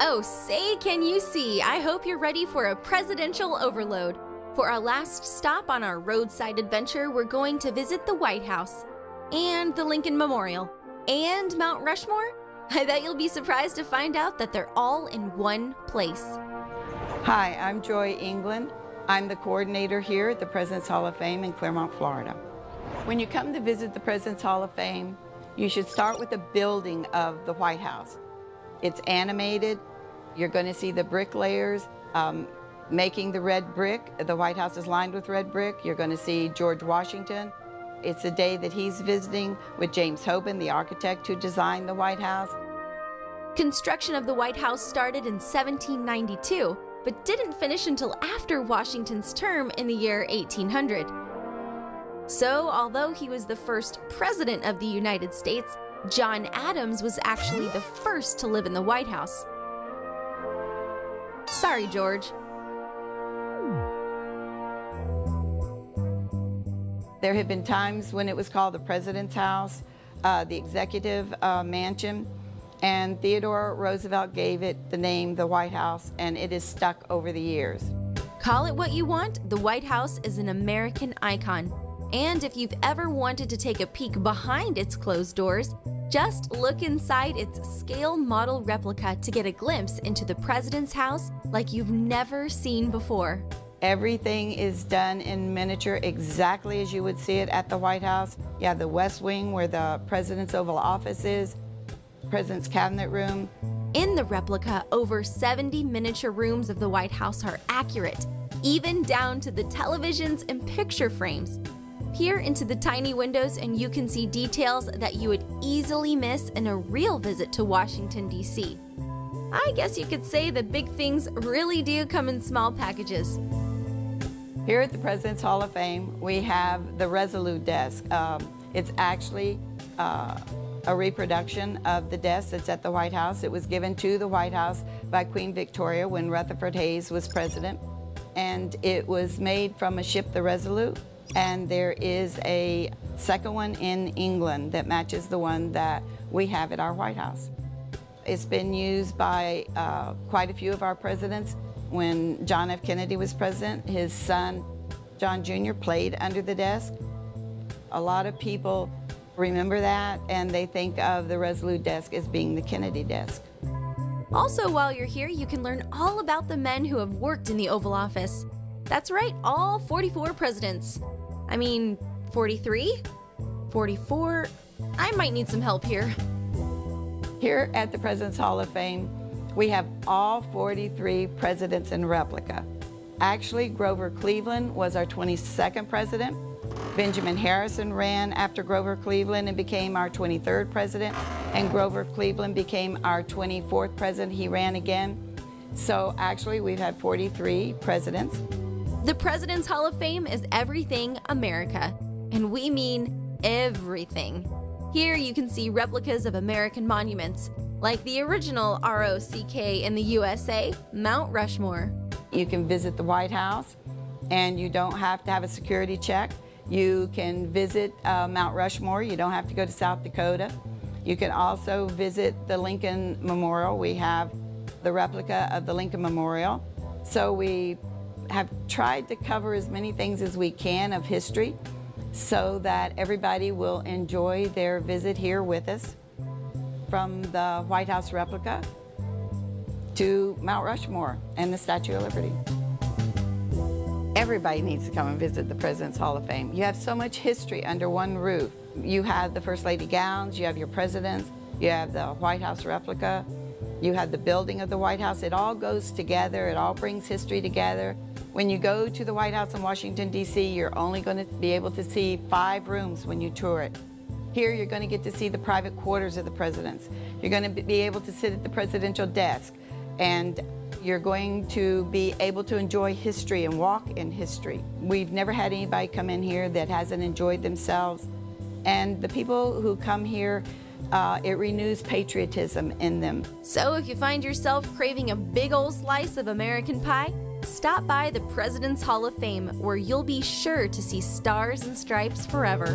Oh, say can you see? I hope you're ready for a presidential overload. For our last stop on our roadside adventure, we're going to visit the White House and the Lincoln Memorial and Mount Rushmore. I bet you'll be surprised to find out that they're all in one place. Hi, I'm Joy England. I'm the coordinator here at the President's Hall of Fame in Clermont, Florida. When you come to visit the President's Hall of Fame, you should start with the building of the White House. It's animated. You're going to see the bricklayers um, making the red brick. The White House is lined with red brick. You're going to see George Washington. It's the day that he's visiting with James Hoban, the architect who designed the White House. Construction of the White House started in 1792, but didn't finish until after Washington's term in the year 1800. So, although he was the first president of the United States, John Adams was actually the first to live in the White House. Sorry, George. There have been times when it was called the President's House, uh, the Executive uh, Mansion, and Theodore Roosevelt gave it the name the White House, and it has stuck over the years. Call it what you want, the White House is an American icon. And if you've ever wanted to take a peek behind its closed doors, just look inside its scale model replica to get a glimpse into the president's house like you've never seen before. Everything is done in miniature exactly as you would see it at the White House. You have the West Wing where the President's Oval Office is, President's Cabinet Room. In the replica, over 70 miniature rooms of the White House are accurate, even down to the televisions and picture frames. Peer into the tiny windows and you can see details that you would easily miss in a real visit to Washington, D.C. I guess you could say that big things really do come in small packages. Here at the President's Hall of Fame, we have the Resolute desk. Um, it's actually uh, a reproduction of the desk that's at the White House. It was given to the White House by Queen Victoria when Rutherford Hayes was president. And it was made from a ship, the Resolute, and there is a second one in England that matches the one that we have at our White House. It's been used by uh, quite a few of our presidents. When John F. Kennedy was president, his son, John Jr., played under the desk. A lot of people remember that and they think of the Resolute desk as being the Kennedy desk. Also, while you're here, you can learn all about the men who have worked in the Oval Office. That's right, all 44 presidents. I mean, 43? 44? I might need some help here. Here at the President's Hall of Fame, we have all 43 presidents in replica. Actually, Grover Cleveland was our 22nd president. Benjamin Harrison ran after Grover Cleveland and became our 23rd president, and Grover Cleveland became our 24th president. He ran again. So actually, we've had 43 presidents. The President's Hall of Fame is everything America, and we mean everything. Here you can see replicas of American monuments, like the original ROCK in the USA, Mount Rushmore. You can visit the White House, and you don't have to have a security check. You can visit uh, Mount Rushmore. You don't have to go to South Dakota. You can also visit the Lincoln Memorial. We have the replica of the Lincoln Memorial. So we have tried to cover as many things as we can of history so that everybody will enjoy their visit here with us from the White House replica to Mount Rushmore and the Statue of Liberty. Everybody needs to come and visit the President's Hall of Fame. You have so much history under one roof. You have the First Lady gowns, you have your presidents, you have the White House replica, you have the building of the White House. It all goes together, it all brings history together. When you go to the White House in Washington, D.C., you're only going to be able to see five rooms when you tour it. Here, you're going to get to see the private quarters of the presidents. You're going to be able to sit at the presidential desk, and you're going to be able to enjoy history and walk in history. We've never had anybody come in here that hasn't enjoyed themselves. And the people who come here, uh, it renews patriotism in them. So if you find yourself craving a big old slice of American pie, Stop by the President's Hall of Fame where you'll be sure to see stars and stripes forever.